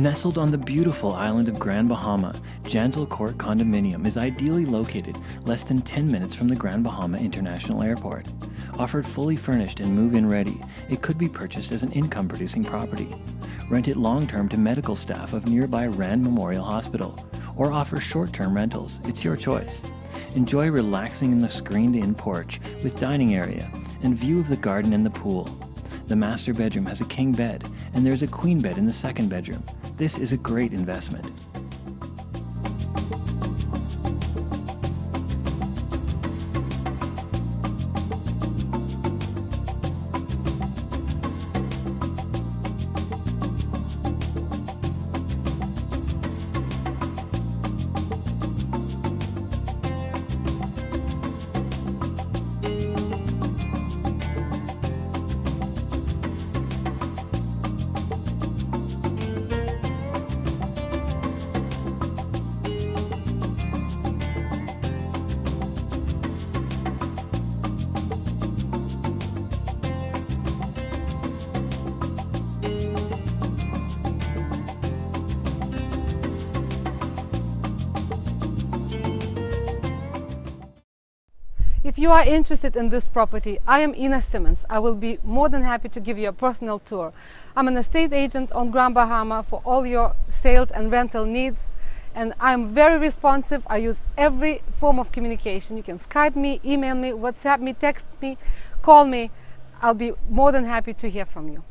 Nestled on the beautiful island of Grand Bahama, Jansel Court Condominium is ideally located less than 10 minutes from the Grand Bahama International Airport. Offered fully furnished and move in ready, it could be purchased as an income producing property. Rent it long term to medical staff of nearby Rand Memorial Hospital, or offer short term rentals. It's your choice. Enjoy relaxing in the screened in porch with dining area and view of the garden and the pool. The master bedroom has a king bed, and there's a queen bed in the second bedroom. This is a great investment. If you are interested in this property, I am Ina Simmons. I will be more than happy to give you a personal tour. I'm an estate agent on Grand Bahama for all your sales and rental needs. And I'm very responsive. I use every form of communication. You can Skype me, email me, WhatsApp me, text me, call me. I'll be more than happy to hear from you.